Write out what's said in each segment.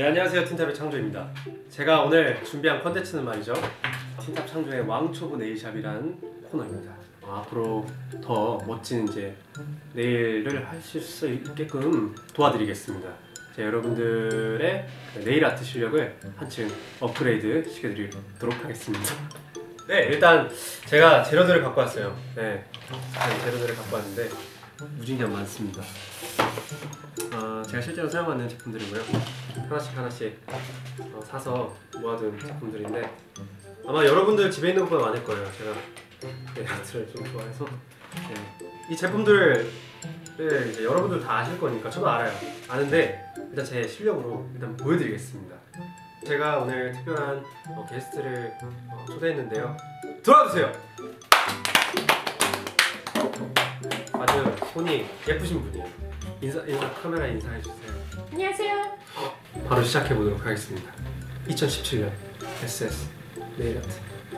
네 안녕하세요. 틴탑의 창조입니다. 제가 오늘 준비한 컨텐츠는 말이죠. 틴탑 창조의 왕초보 네일샵이라는 코너입니다. 어, 앞으로 더 멋진 이제 네일을 하실 수 있게끔 도와드리겠습니다. 제 여러분들의 그 네일 아트 실력을 한층 업그레이드 시켜드리도록 하겠습니다. 네 일단 제가 재료들을 갖고 왔어요. 네 재료들을 갖고 왔는데 무진장 많습니다. 어, 제가 실제로 사용하는 제품들이고요. 하나씩 하나씩 어, 사서 모아둔 제품들인데 아마 여러분들 집에 있는 것보다 많을 거예요. 제가 네, 아트를 좀 좋아해서 네. 이 제품들을 이제 여러분들 다 아실 거니까 저도 알아요. 아는데 일단 제 실력으로 일단 보여드리겠습니다. 제가 오늘 특별한 어, 게스트를 어, 초대했는데요. 들어와주세요. 아주 손이 예쁘신 분이에요. 인사, 인사 카메라 인사해 주세요. 안녕하세요. 바로 시작해 보도록 하겠습니다. 2017년 SS 네일 아트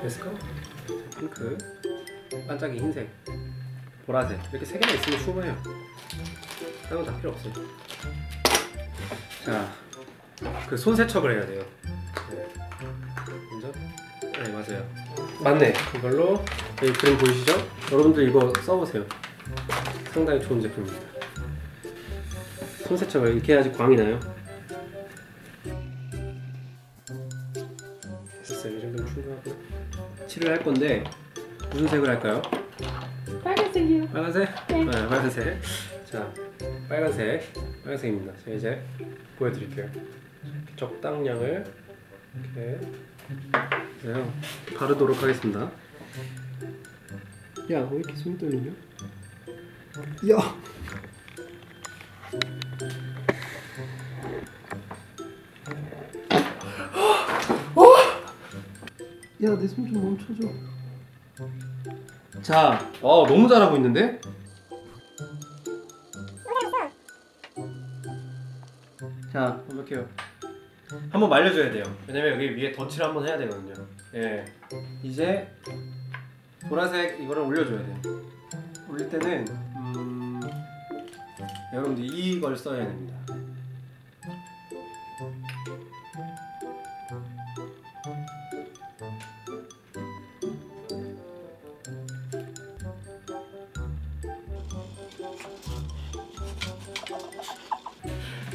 let's go 핑크 반짝이 흰색 보라색 이렇게 세 개만 있으면 충분해요. 다른 건다 필요 없어요. 자, 그 손 세척을 해야 돼요. 네. 먼저 네 맞아요. 맞네. 이걸로 여기 그림 보이시죠? 여러분들 이거 써보세요. 상당히 좋은 제품입니다. 손 세척을 이렇게 해야지 광이 나요. 됐어요. 이 정도면 충분하고 칠을 할 건데 무슨 색을 할까요? 빨간색이요. 빨간색? 네. 빨간색. 자, 빨간색. 빨간색입니다. 제가 이제 보여드릴게요. 적당량을 이렇게 해서요. 바르도록 하겠습니다. 야, 왜 이렇게 손이 떨리냐? 야! 야, 내 손 좀 멈춰줘. 자, 어 너무 잘하고 있는데? 자, 완벽해요. 한번 말려줘야 돼요. 왜냐면 여기 위에 덧칠을 한번 해야 되거든요. 예. 이제 보라색 이거를 올려줘야 돼요. 올릴 때는 음, 여러분들 이걸 써야 됩니다.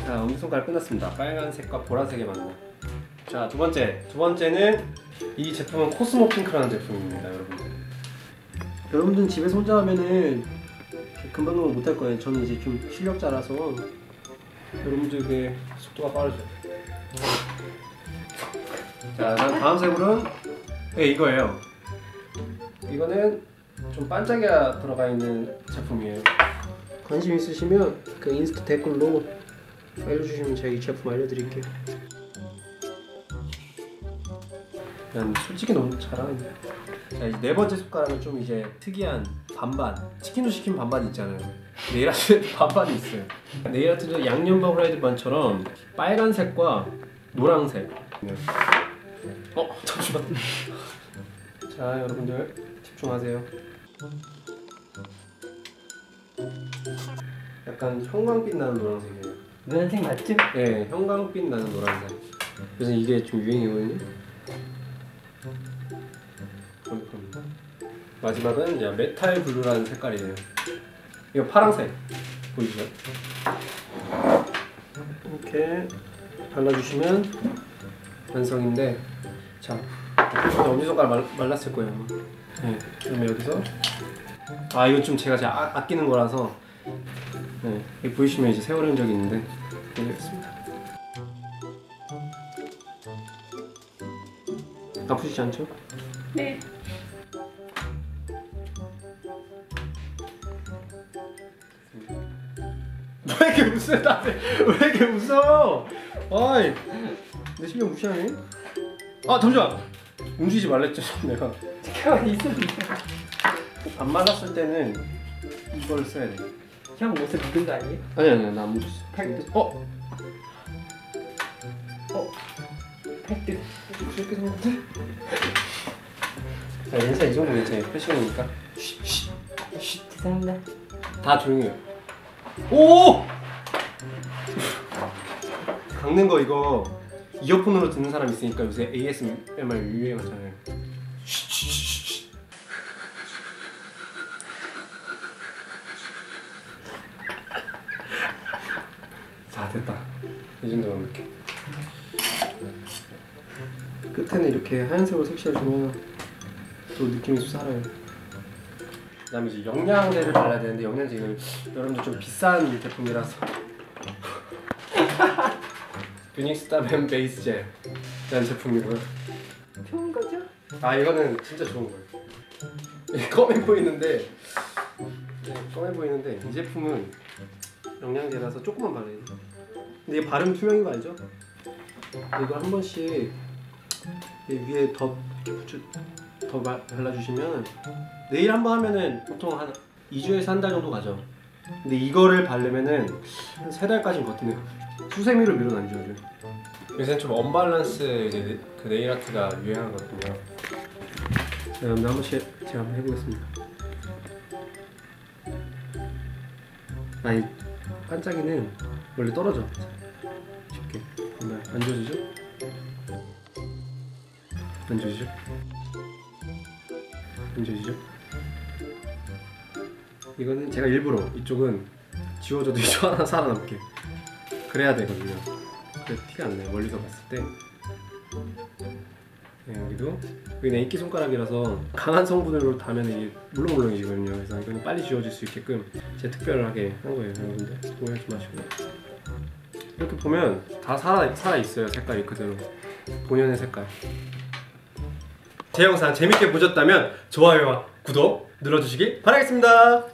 자, 엄지손가락 끝났습니다. 빨간색과 보라색에 맞는. 자, 두 번째. 두 번째는 이 제품은 코스모 핑크라는 제품입니다, 여러분들. 여러분들은 집에서 혼자 하면은 금방 금방 못할 거예요. 저는 이제 좀 실력자라서 여러분들에게 속도가 빠르죠. 자, 다음 다음 색으로는 네, 이거예요. 이거는 좀 반짝이가 들어가 있는 제품이에요. 관심 있으시면 그 인스타 댓글로 알려주시면 제가 이 제품 알려드릴게요. 난 솔직히 너무 잘하는데. 자 이제 네 번째 손가락은 좀 이제 특이한 반반. 치킨도 치킨 반반 있잖아요. 네일 아트 반반이 있어요. 네일 아트도 양념 반 후라이드 반처럼 빨간색과 노란색. 네. 어 잠시만. 자 여러분들 집중하세요. 약간 형광빛 나는 노란색이에요. 노란색 맞죠? 네, 형광빛 나는 노란색. 그래서 이게 좀 유행이거든요. 마지막은 이제 metal blue라는 색깔이에요. 이거 파란색 보이시죠? 이렇게 발라주시면 완성인데, 자, 엄지손가락 말, 말랐을 거예요. 네, 그러면 여기서 아 이건 좀 제가 제가 아, 아끼는 거라서 네, 보이시면 이제 세월 흔적이 있는데 보여드리겠습니다. 아프시지 않죠? 네. 왜 이렇게 다들? 왜 이렇게 웃어? 아이 내 실력 무시하네? 아 잠시만 움직이지 말랬죠 내가 가만히 있어. 안 말랐을 때는 이걸 써야 돼 형 옷을 묻은 거 아니에요? 아니 아니 나 안 묻었어 팩트. 어? 팩트. 이렇게 생겼대? 자 인사 이 정도면 제 패션이니까 쉿, 쉿. 죄송합니다. 다 조용히 해요 오! 닦는 거 이거 이어폰으로 듣는 사람 있으니까 요새 ASMR 유행하잖아요. 이 정도만 넣게. 끝에는 이렇게 하얀색으로 색칠해주면 또 느낌이 좀 살아요. 그 다음에 이제 영양제를 발라야 되는데 영양제를 여러분들 좀 비싼 제품이라서 유닉스타벤 베이스 젤이라는 제품이고요. 좋은 거죠? 아 이거는 진짜 좋은 거예요. 검해 보이는데 네, 검해 보이는데 이 제품은 영양제라서 조금만 발라야 돼. 근데 이게 발음 투명인 거 알죠? 이거 한 번씩 이 위에 더 붙여 더 발- 발라주시면 내일 한 번 하면은 보통 한 2주에서 한 달 정도 가죠. 근데 이거를 바르면은 한세 달까지는 버티는 수세미로 밀어내죠 요즘. 요새는 좀 언밸런스 이제 네- 그 네일 아트가 유행하거든요. 자, 여러분들 한 번씩 제가 한번 해보겠습니다. 아이 반짝이는 원래 떨어져. 쉽게. 정말 안 지워지죠? 안 지워지죠? 안 지워지죠? 이거는 제가 일부러 이쪽은 지워져도 이쪽 하나 살아남게 그래야 되거든요. 그래 티가 안 나요. 멀리서 봤을 때. 네, 여기도 여기 내 인기 손가락이라서 강한 성분으로 다면 이게 물렁물렁해지거든요. 그래서 이거는 빨리 지워질 수 있게끔 제 특별하게 한 거예요, 여러분들. 오해하지 마시고. 이렇게 보면 다 살아 살아 있어요. 색깔이 그대로 본연의 색깔. 제 영상 재밌게 보셨다면 좋아요와 구독 눌러주시기 바라겠습니다.